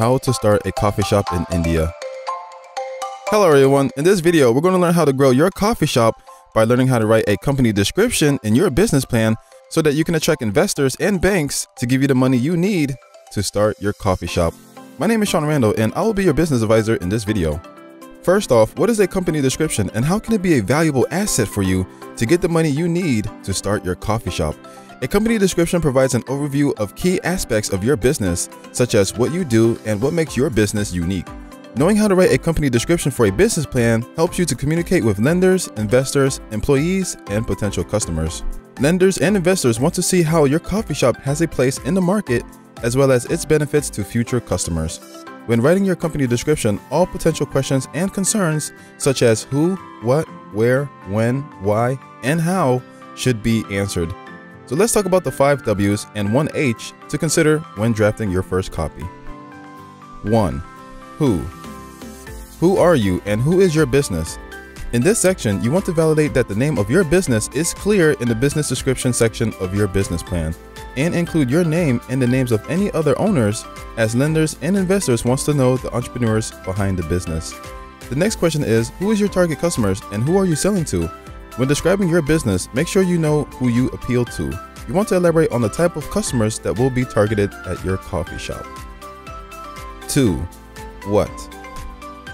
How to start a coffee shop in India. Hello everyone, in this video we're going to learn how to grow your coffee shop by learning how to write a company description in your business plan so that you can attract investors and banks to give you the money you need to start your coffee shop. My name is Shaun Randall and I will be your business advisor in this video. First off, what is a company description and how can it be a valuable asset for you to get the money you need to start your coffee shop? A company description provides an overview of key aspects of your business, such as what you do and what makes your business unique. Knowing how to write a company description for a business plan helps you to communicate with lenders, investors, employees, and potential customers. Lenders and investors want to see how your coffee shop has a place in the market as well as its benefits to future customers. When writing your company description, all potential questions and concerns, such as who, what, where, when, why, and how, should be answered. So let's talk about the 5 W's and 1 H to consider when drafting your first copy. 1. Who? Who are you and who is your business? In this section, you want to validate that the name of your business is clear in the business description section of your business plan and include your name and the names of any other owners as lenders and investors wants to know the entrepreneurs behind the business. The next question is who is your target customers and who are you selling to? When describing your business, make sure you know who you appeal to. You want to elaborate on the type of customers that will be targeted at your coffee shop. 2. What?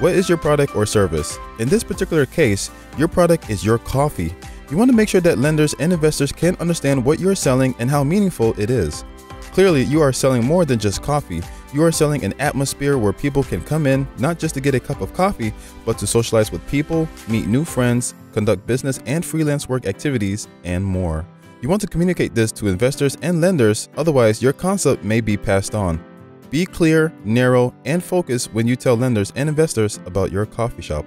What is your product or service? In this particular case, your product is your coffee. You want to make sure that lenders and investors can understand what you're selling and how meaningful it is. Clearly, you are selling more than just coffee. You are selling an atmosphere where people can come in not just to get a cup of coffee, but to socialize with people, meet new friends, conduct business and freelance work activities, and more. You want to communicate this to investors and lenders, otherwise, your concept may be passed on. Be clear, narrow, and focused when you tell lenders and investors about your coffee shop.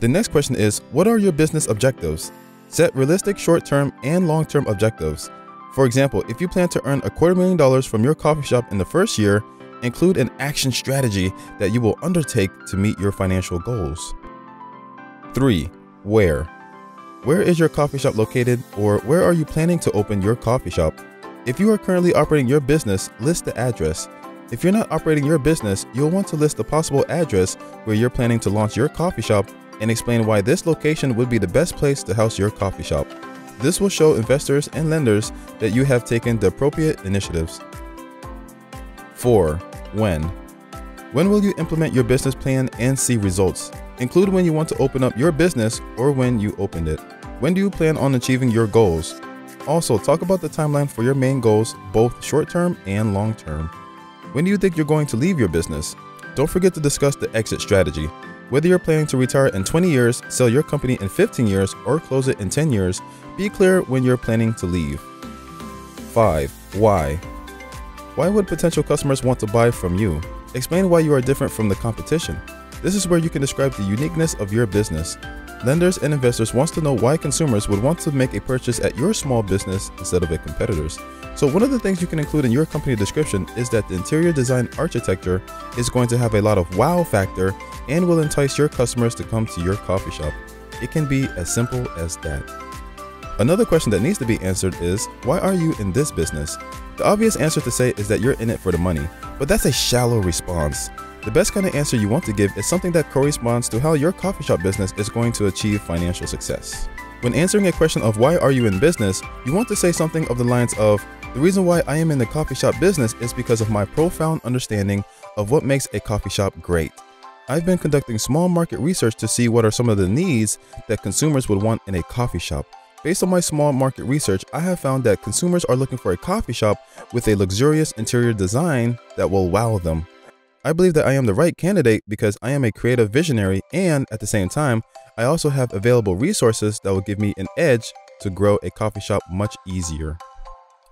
The next question is What are your business objectives? Set realistic short term and long term objectives. For example, if you plan to earn a quarter million dollars from your coffee shop in the first year, include an action strategy that you will undertake to meet your financial goals. 3. Where? Where is your coffee shop located or where are you planning to open your coffee shop? If you are currently operating your business, list the address. If you're not operating your business, you'll want to list the possible address where you're planning to launch your coffee shop and explain why this location would be the best place to house your coffee shop. This will show investors and lenders that you have taken the appropriate initiatives. 4. When? When will you implement your business plan and see results? Include when you want to open up your business or when you opened it. When do you plan on achieving your goals? Also, talk about the timeline for your main goals, both short term and long term. When do you think you're going to leave your business? Don't forget to discuss the exit strategy. Whether you're planning to retire in 20 years, sell your company in 15 years, or close it in 10 years, be clear when you're planning to leave. 5. Why? Why would potential customers want to buy from you? Explain why you are different from the competition. This is where you can describe the uniqueness of your business. Lenders and investors wants to know why consumers would want to make a purchase at your small business instead of a competitor's. So one of the things you can include in your company description is that the interior design architecture is going to have a lot of wow factor and will entice your customers to come to your coffee shop. It can be as simple as that. Another question that needs to be answered is why are you in this business? The obvious answer to say is that you're in it for the money, but that's a shallow response. The best kind of answer you want to give is something that corresponds to how your coffee shop business is going to achieve financial success. When answering a question of why are you in business, you want to say something of the lines of, the reason why I am in the coffee shop business is because of my profound understanding of what makes a coffee shop great. I've been conducting small market research to see what are some of the needs that consumers would want in a coffee shop. Based on my small market research, I have found that consumers are looking for a coffee shop with a luxurious interior design that will wow them. I believe that I am the right candidate because I am a creative visionary and at the same time, I also have available resources that will give me an edge to grow a coffee shop much easier.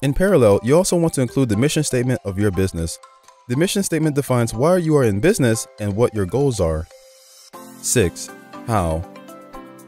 In parallel, you also want to include the mission statement of your business. The mission statement defines why you are in business and what your goals are. 6. How?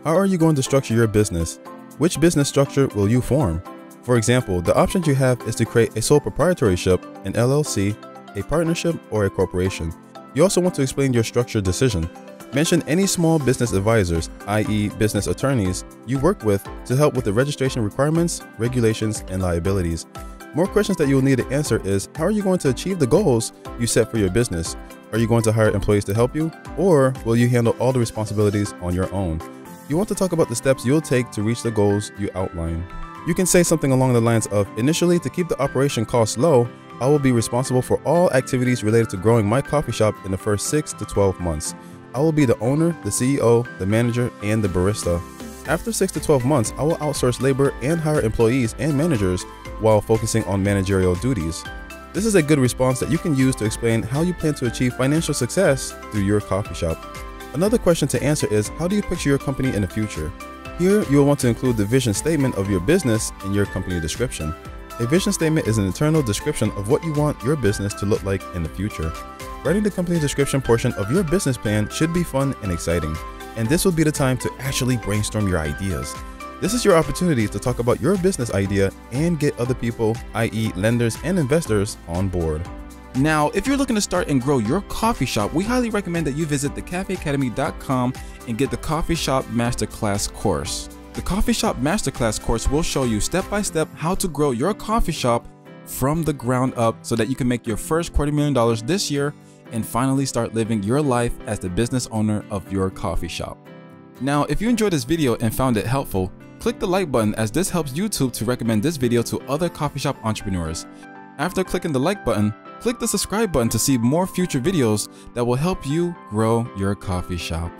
How are you going to structure your business? Which business structure will you form? For example, the options you have is to create a sole proprietorship, an LLC, a partnership, or a corporation. You also want to explain your structure decision. Mention any small business advisors, i.e., business attorneys, you work with to help with the registration requirements, regulations, and liabilities. More questions that you will need to answer is how are you going to achieve the goals you set for your business? Are you going to hire employees to help you? Or will you handle all the responsibilities on your own? You want to talk about the steps you'll take to reach the goals you outline. You can say something along the lines of initially, to keep the operation costs low, I will be responsible for all activities related to growing my coffee shop in the first 6 to 12 months. I will be the owner, the CEO, the manager, and the barista. After 6 to 12 months, I will outsource labor and hire employees and managers while focusing on managerial duties. This is a good response that you can use to explain how you plan to achieve financial success through your coffee shop. Another question to answer is how do you picture your company in the future? Here, you will want to include the vision statement of your business in your company description. A vision statement is an internal description of what you want your business to look like in the future. Writing the company description portion of your business plan should be fun and exciting, and this will be the time to actually brainstorm your ideas. This is your opportunity to talk about your business idea and get other people, i.e., lenders and investors, on board. Now, if you're looking to start and grow your coffee shop, we highly recommend that you visit thecafeacademy.com and get the Coffee Shop Masterclass course. The Coffee Shop Masterclass course will show you step by step how to grow your coffee shop from the ground up so that you can make your first quarter million dollars this year and finally start living your life as the business owner of your coffee shop. Now, if you enjoyed this video and found it helpful, click the like button as this helps YouTube to recommend this video to other coffee shop entrepreneurs. After clicking the like button, click the subscribe button to see more future videos that will help you grow your coffee shop.